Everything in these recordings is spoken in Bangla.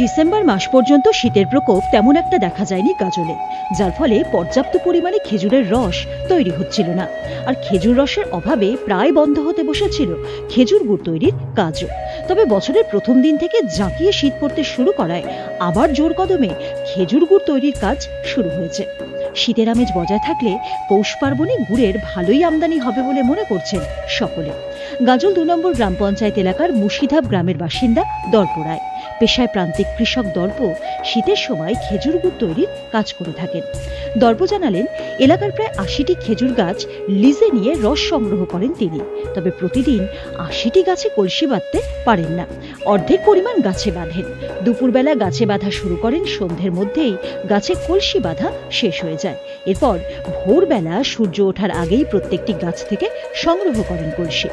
ডিসেম্বর মাস পর্যন্ত শীতের প্রকোপ তেমন একটা দেখা যায়নি গাজলে যার ফলে পর্যাপ্ত পরিমাণে খেজুরের রস তৈরি হচ্ছিল না। আর খেজুর রসের অভাবে প্রায় বন্ধ হতে বসেছিল খেজুর গুড় তৈরির কাজও। তবে বছরের প্রথম দিন থেকে জাঁকিয়ে শীত পড়তে শুরু করায় আবার জোর কদমে খেজুর গুড় তৈরির কাজ শুরু হয়েছে। শীতের আমেজ বজায় থাকলে পৌষ পার্বণে গুড়ের ভালোই আমদানি হবে বলে মনে করছেন সকলে। গাজল দু নম্বর গ্রাম পঞ্চায়েত এলাকার মুশিধাব গ্রামের বাসিন্দা দর্পরায় পেশায় প্রান্তিক কৃষক দর্প শীতের সময় খেজুর গুড় তৈরির কাজ করে থাকেন। দর্প জানালেন, এলাকার প্রায় আশিটি খেজুর গাছ লিজে নিয়ে রস সংগ্রহ করেন তিনি। তবে প্রতিদিন আশিটি গাছে কলসি বাঁধতে পারেন না। অর্ধেক পরিমাণ গাছে বাঁধেন। দুপুরবেলা গাছে বাঁধা শুরু করেন, সন্ধ্যের মধ্যেই গাছে কলসি বাঁধা শেষ হয়ে যায়। এরপর ভোরবেলা সূর্য ওঠার আগেই প্রত্যেকটি গাছ থেকে সংগ্রহ করেন কলসি।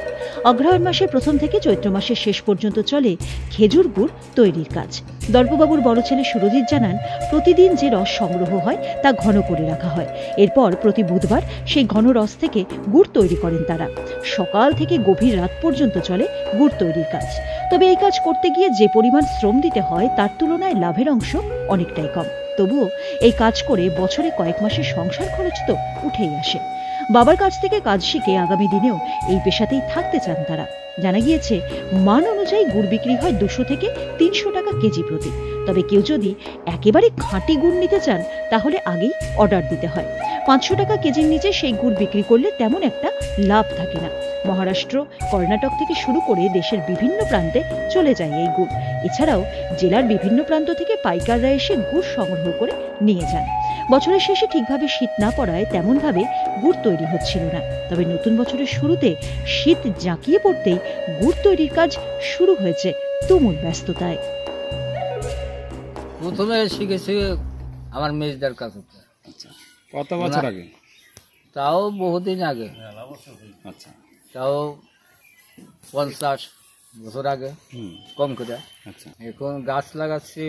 অগ্রহায়ণ মাসের প্রথম থেকে চৈত্র মাসের শেষ পর্যন্ত চলে খেজুর গুড় তৈরির কাজ। দর্পবাবুর বড় ছেলে সুরজিৎ জানান, প্রতিদিন যে রস সংগ্রহ হয়, তা ঘন করে রাখা হয়। এরপর প্রতি বুধবার সেই ঘন রস থেকে গুড় তৈরি করেন তারা। সকাল থেকে গভীর রাত পর্যন্ত চলে গুড় তৈরির কাজ। তবে এই কাজ করতে গিয়ে যে পরিমাণ শ্রম দিতে হয়, তার তুলনায় লাভের অংশ অনেকটাই কম। তবুও এই কাজ করে বছরে কয়েক মাসের সংসার খরচ তো উঠেই আসে। বাবার কাছ থেকে কাজ শিখে আগামী দিনেও এই পেশাতেই থাকতে চান তারা। জানা গিয়েছে, মান অনুযায়ী গুড় বিক্রি হয় দুশো থেকে তিনশো টাকা কেজি প্রতি। তবে কেউ যদি একেবারে খাঁটি গুড় নিতে চান, তাহলে আগেই অর্ডার দিতে হয়। পাঁচশো টাকা কেজির নিচে সেই গুড় বিক্রি করলে তেমন একটা লাভ থাকে না। মহারাষ্ট্র, কর্ণাটক থেকে শুরু করে দেশের বিভিন্ন প্রান্তে চলে যায় এই গুড়। এছাড়াও জেলার বিভিন্ন প্রান্ত থেকে পাইকাররা এসে গুড় সংগ্রহ করে নিয়ে যান। বছরের শেষে ঠিকভাবে শীত না পড়ায় তেমনভাবে গুড় তৈরি হচ্ছিল না। তবে নতুন বছরের শুরুতে শীত জাঁকিয়ে পড়তেই গুড় তৈরির কাজ শুরু হয়েছে তুমুল ব্যস্ততায়। প্রথমে শিখেছি আমার মেজদার কাছে আচ্ছা কত বছর আগে? তাও বহুদিন আগে। আচ্ছা। তাও পঞ্চাশ বছর আগে হুম। কম করে। আচ্ছা। এখন গাছ লাগাচ্ছি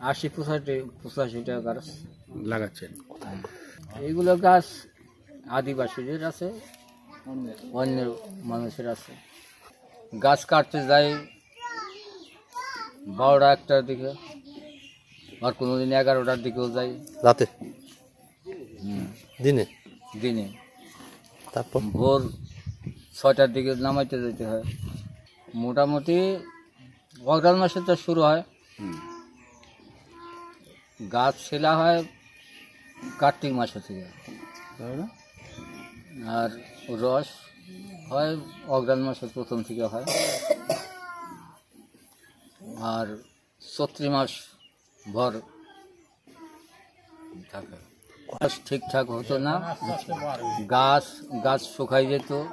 আশি পঁচাশি পঁচাশি টাকা গাছ লাগাচ্ছেন। এইগুলো গাছ আদিবাসীদের আছে অন্য মানুষের আছে। গাছ কাটতে যাই বারোটা একটার দিকে আর কোনো দিন এগারোটার দিকেও যাই। রাতে? দিনে? দিনে। তারপর? ভোর ছয়টার দিকে নামাইতে যেতে হয়। মোটামুটি অগ্রাণ মাসে তো শুরু হয়। হুম। গাছ ছেলা হয় কার্তিক মাসে থেকে। আর রস হয় অগ্রাণ মাসের প্রথম থেকে হয়। আর চৈত্রি মাস ভর থাকে। গাছ ঠিকঠাক হতো না। গাছ গাছ শুকাই যেত।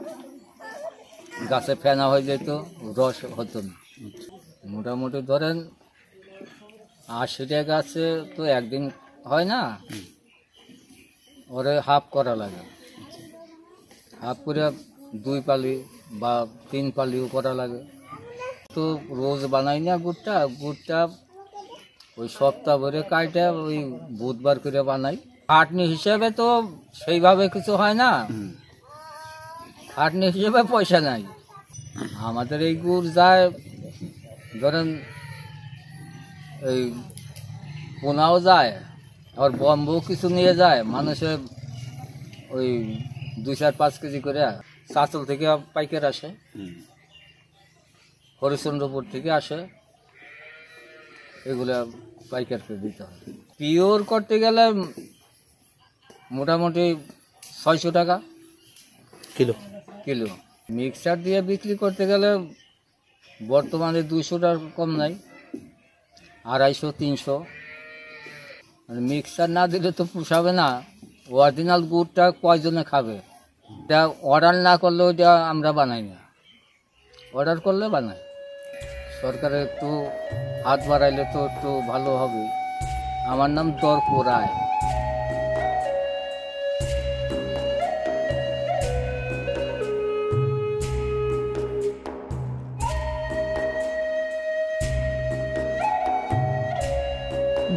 গাছে ফেনা হয়ে যেত। রস হতো না। মোটামুটি ধরেন আশিটা গাছে তো একদিন হয় না? ওরে হাফ করা লাগে। হাফ করে দুই পালি বা তিন পালিও করা লাগে। তো রোজ বানাই না গুড়টা গুড়টা ওই সপ্তাহ ভরে কাটে ওই বুধবার করে বানাই। খাটনি হিসেবে তো সেইভাবে কিছু হয় না। খাটনি হিসেবে পয়সা নাই। আমাদের এই গুড় যায় ধরেন এই পোনাও যায় আবার বম্বও কিছু নিয়ে যায় মানুষের ওই দুই চার পাঁচ কেজি করে চাঁচল থেকে পাইকার আসে। হরিচন্দ্রপুর থেকে আসে এগুলা পাইকারকে দিতে হয়। পিওর করতে গেলে মোটামুটি ছয়শো টাকা। কিলো? কিলো। মিক্সার দিয়ে বিক্রি করতে গেলে বর্তমানে দুশোটার কম নাই। আড়াইশো, তিনশো। মানে মিক্সার না দিলে তো পুষাবে না। অরিজিনাল গুড়টা কয়জনে খাবে? এটা অর্ডার না করলে ওইটা আমরা বানাই না। অর্ডার করলে বানাই। সরকার একটু হাত বাড়াইলে তো একটু ভালো হবে। আমার নাম দর্প রায়।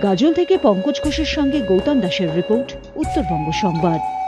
গাজল থেকে পঙ্কজ ঘোষের সঙ্গে গৌতম দাসের রিপোর্ট উত্তরবঙ্গ সংবাদ।